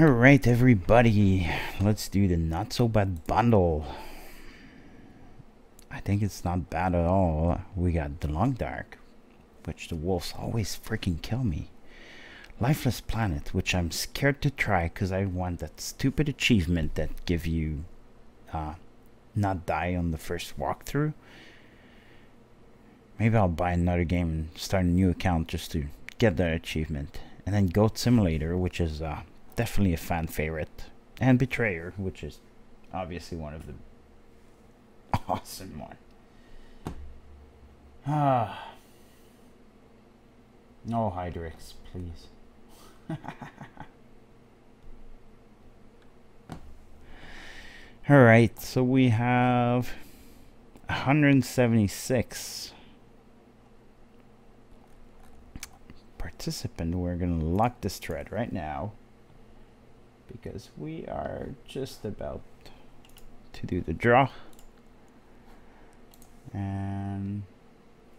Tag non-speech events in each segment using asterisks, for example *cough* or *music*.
Alright, everybody, let's do the not so bad bundle. I think it's not bad at all. We got the Long Dark, which the wolves always freaking kill me. Lifeless Planet, which I'm scared to try because I want that stupid achievement that give you uh, not die on the first walkthrough. Maybe I'll buy another game and start a new account just to get that achievement. And then Goat Simulator, which is uh, definitely a fan favorite. And Betrayer, which is obviously one of the *laughs* awesome one. Ah. *sighs* No Hydrix, please. *laughs* Alright, so we have 176 participant. We're going to lock this thread right now because we are just about to do the draw. And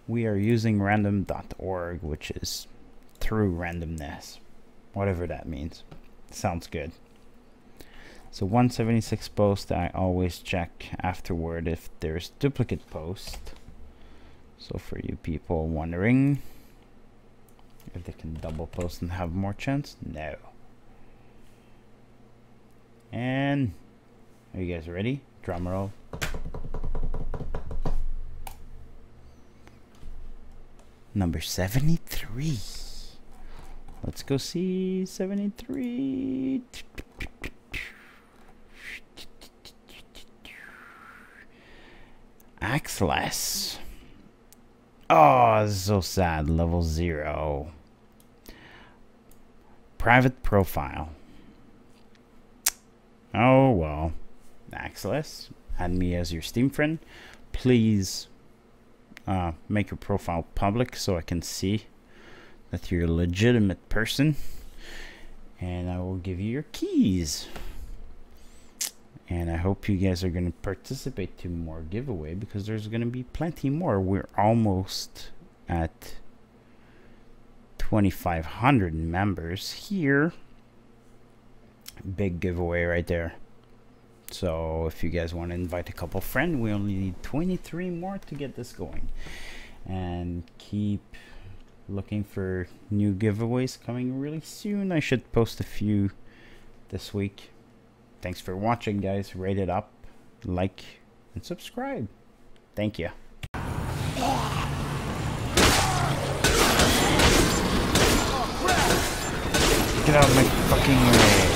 we are using random.org which is through randomness whatever that means. Sounds good. So 176 post I always check afterward if there's duplicate post. So for you people wondering if they can double post and have more chance no and are you guys ready? Drum roll. Number 73. Let's go see 73. Axelas. Oh, so sad. Level 0. Private profile. Oh well. Axelas, add me as your Steam friend. Please uh, make your profile public so I can see that you're a legitimate person. And I will give you your keys. And I hope you guys are going to participate to more giveaway because there's going to be plenty more. We're almost at 2,500 members here big giveaway right there. So if you guys want to invite a couple friends we only need 23 more to get this going. And keep looking for new giveaways coming really soon. I should post a few this week. Thanks for watching guys. Rate it up like and subscribe. Thank you Get out of my fucking way.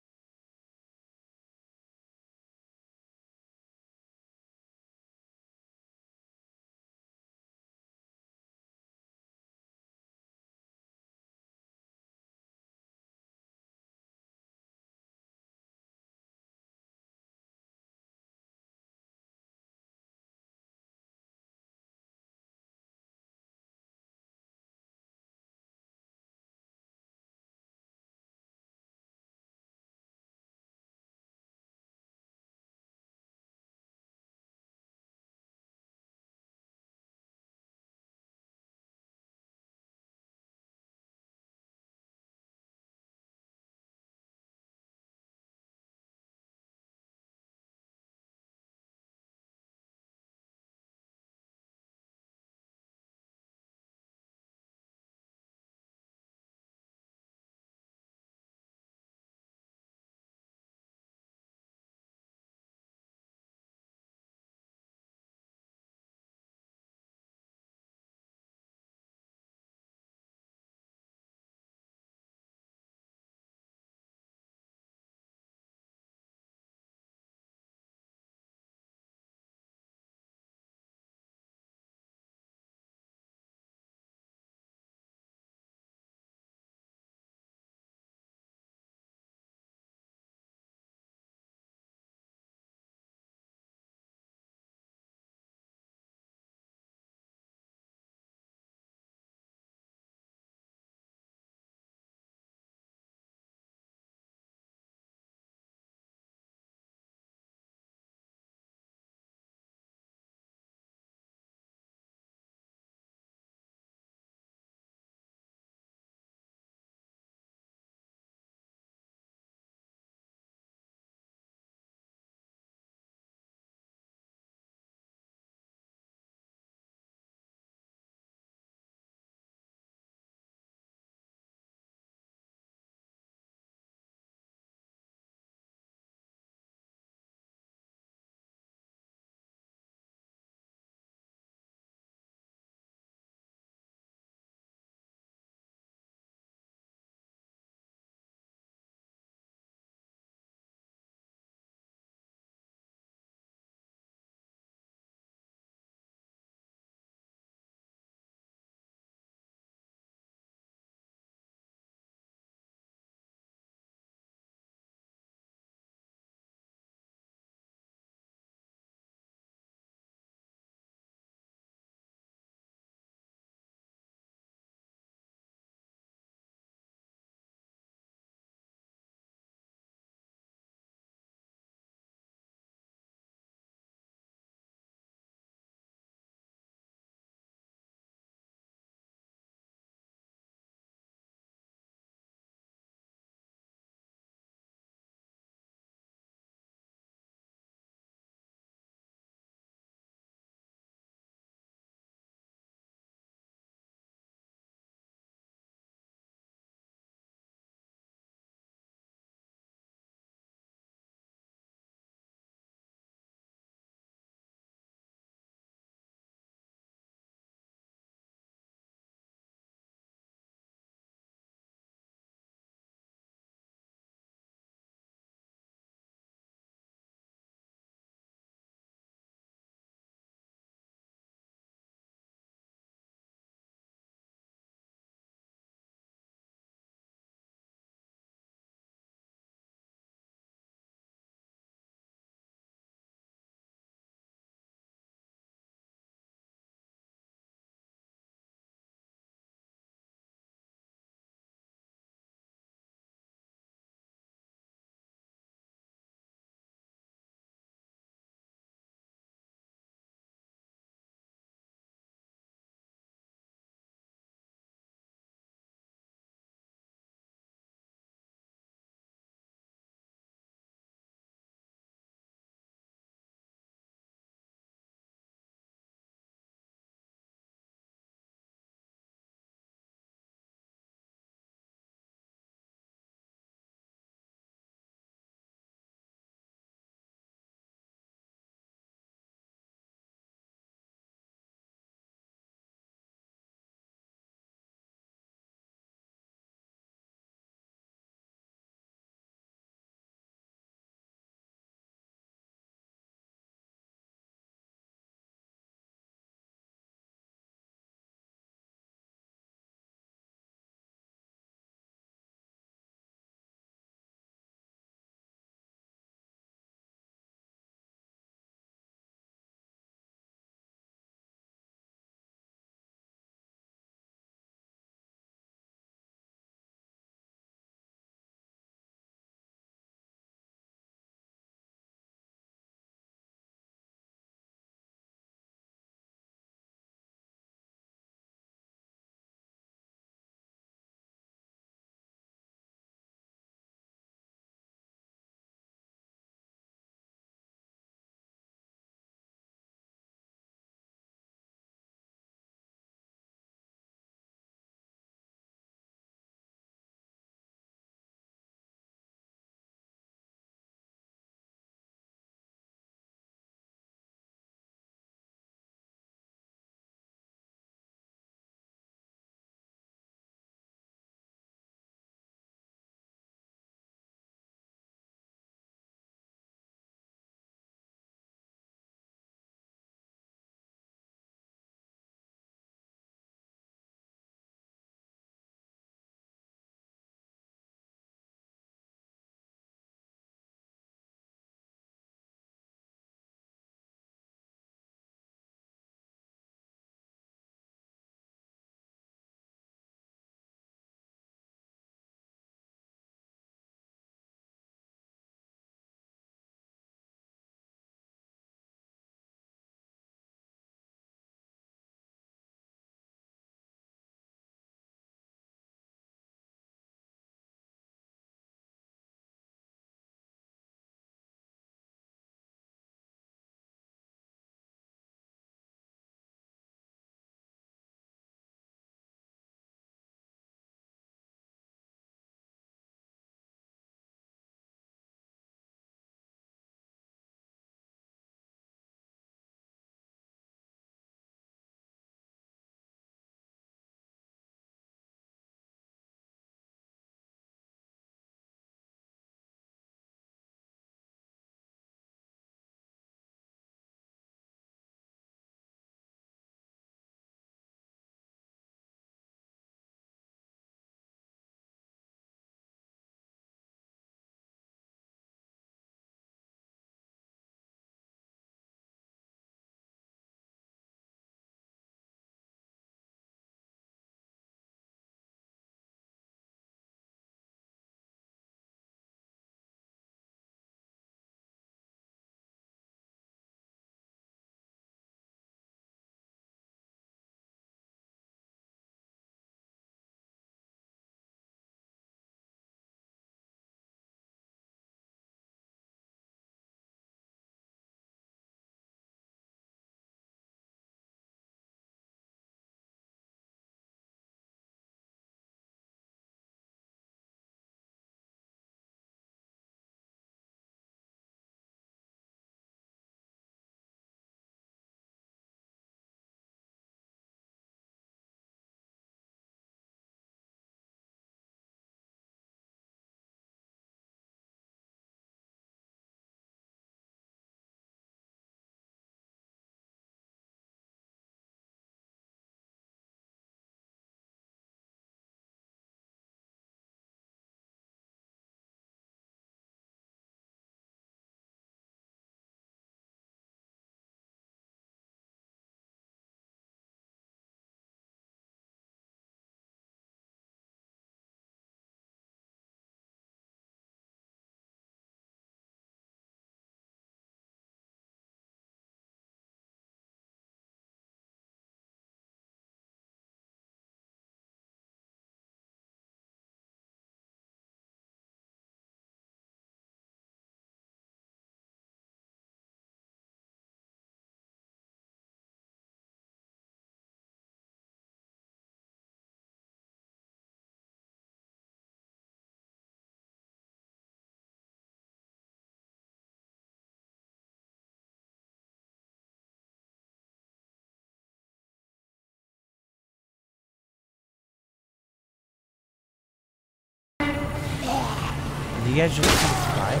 You guys just subscribe?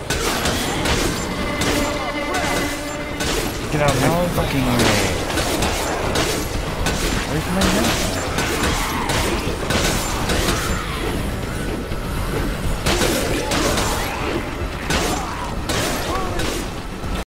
Get out of my fucking way. Where's my gun?